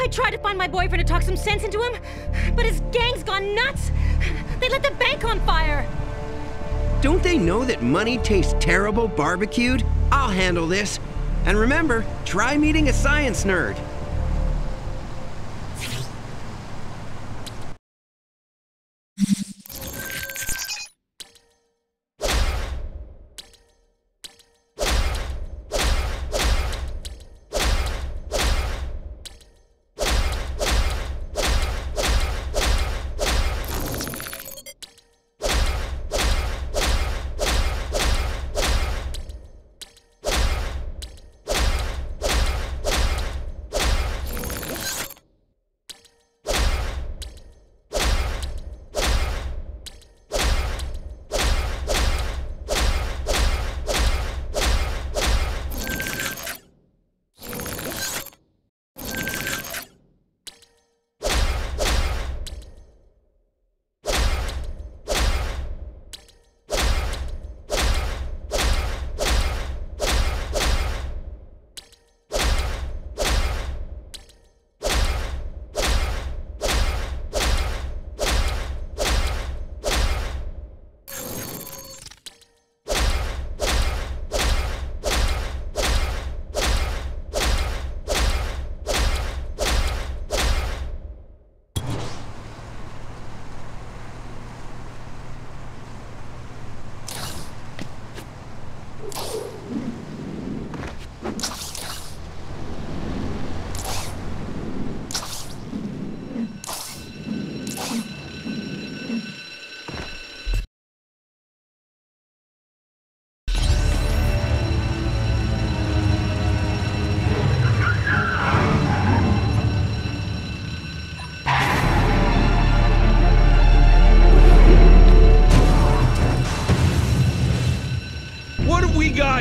I tried to find my boyfriend to talk some sense into him, but his gang's gone nuts. They lit the bank on fire. Don't they know that money tastes terrible barbecued? I'll handle this. And remember, try meeting a science nerd.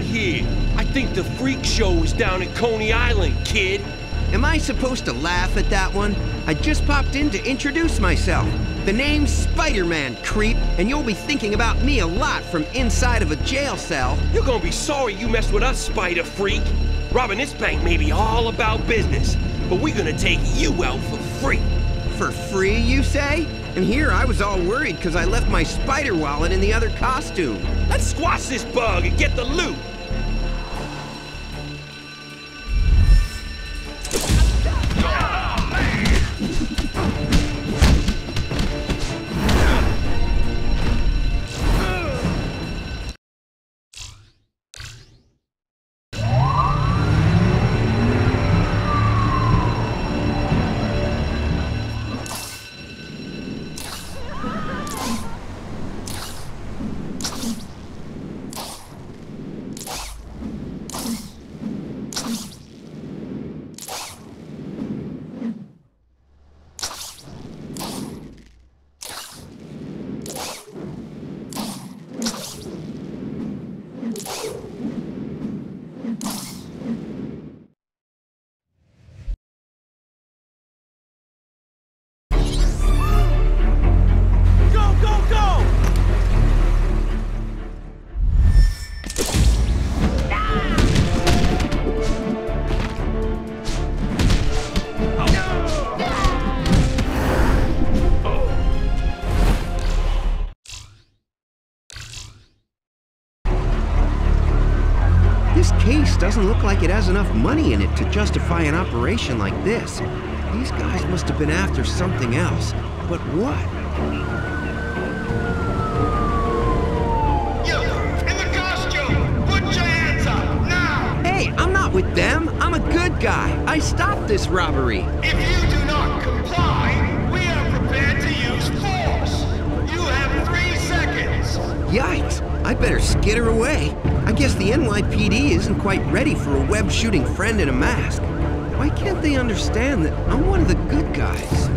Here? I think the freak show is down at Coney Island, kid. Am I supposed to laugh at that one? I just popped in to introduce myself. The name's Spider-Man, creep, and you'll be thinking about me a lot from inside of a jail cell. You're gonna be sorry you messed with us, spider freak. Robbing this bank may be all about business, but we're gonna take you out for free. For free, you say? And here I was all worried because I left my spider wallet in the other costume. Let's squash this bug and get the loot. This case doesn't look like it has enough money in it to justify an operation like this. These guys must have been after something else. But what? You, in the costume! Put your hands up, now! Hey, I'm not with them. I'm a good guy. I stopped this robbery. If you do not comply, we are prepared to use force! You have three seconds! Yikes. I better skitter away. I guess the NYPD isn't quite ready for a web shooting friend in a mask. Why can't they understand that I'm one of the good guys?